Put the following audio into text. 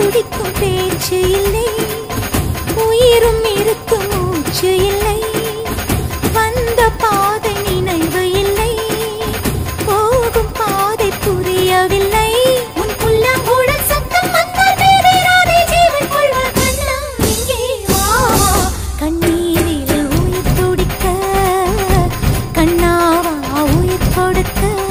துடிக்கும் பேச்சு இல்லை உயிரும் இருக்கும் மூச்சு இல்லை. வந்த பாதை நினைவு இல்லை. போகும் பாதை புரியவில்லை. கண்ணீரில் உயிர் துடிக்க. கண்ணாவா உயிர் கொடுக்க.